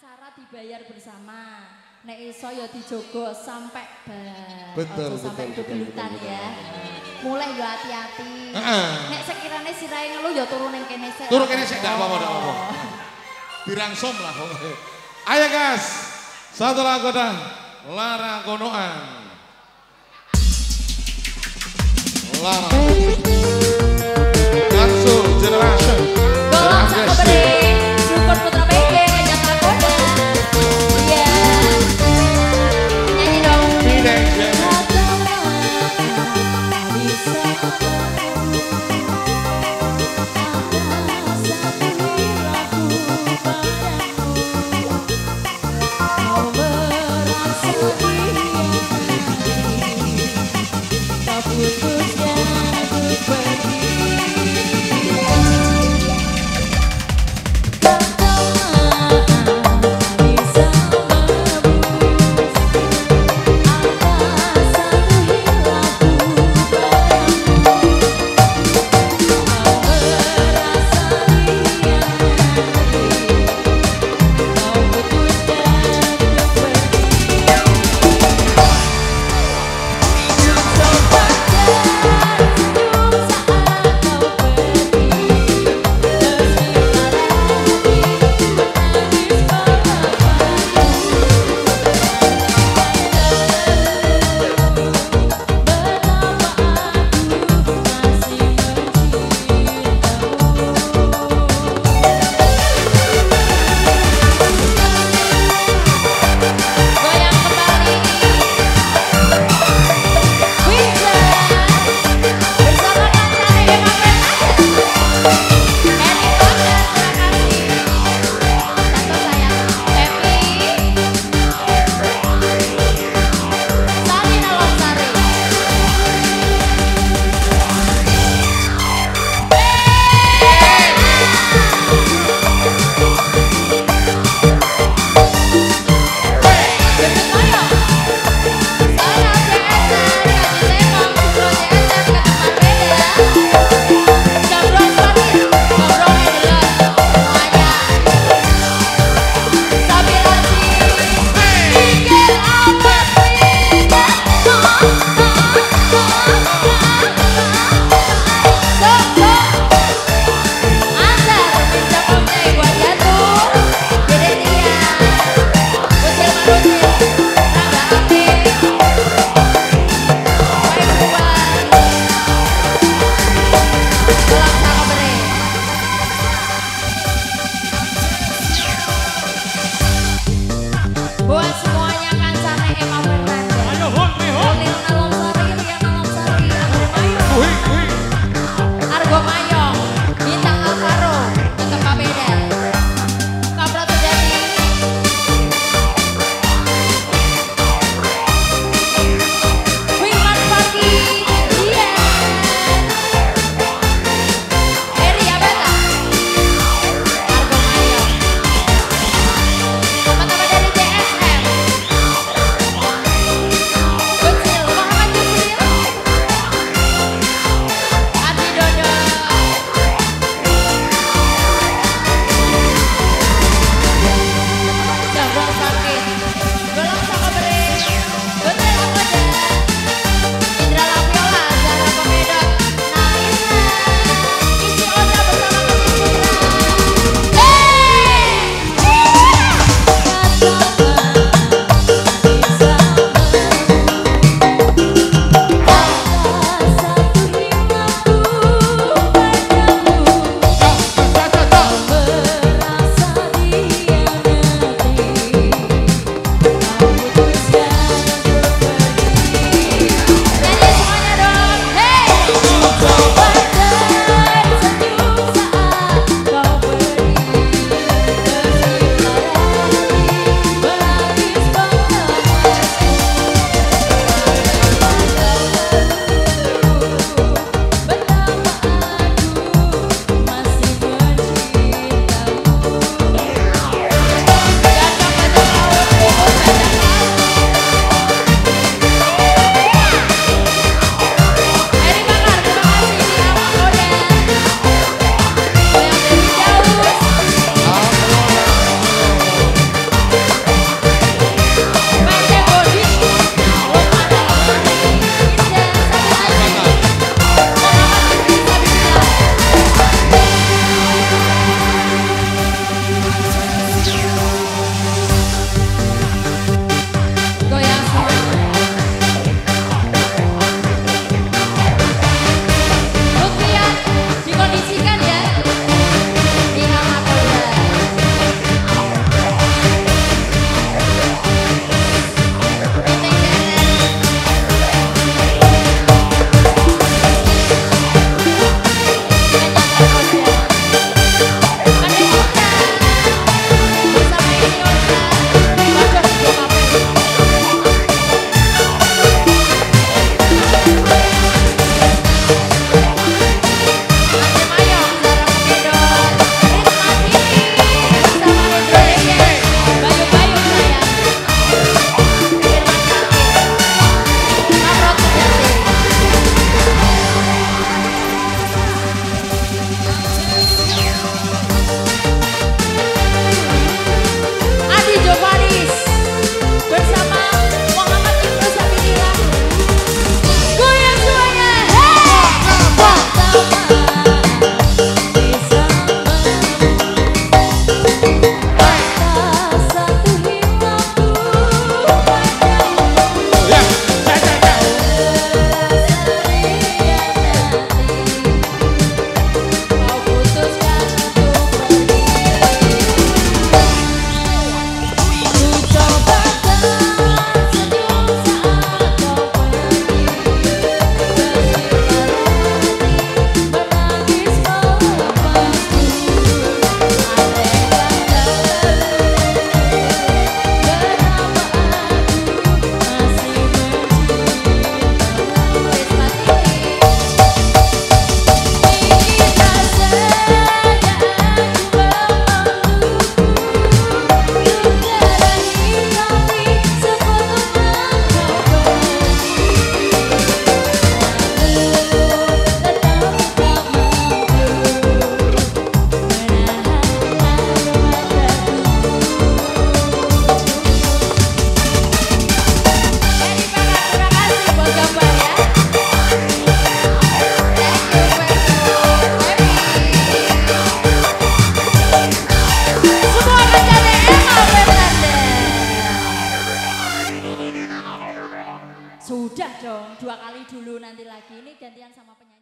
acara dibayar bersama. Nek iso ya dijogo sampai bar. Betul, Ojo sampai betul, betul, betul, ya. Mulai yo hati-hati. Nek sekiranya sirahe ngeluh ya turun ning kene sik. Turun kene sik, nggak apa-apa, nggak apa-apa. Dirangsom lah. Ayo guys, satu lagu dan Lara Konoan. Lara. Dong, dua kali dulu nanti lagi. Ini gantian sama penyanyi.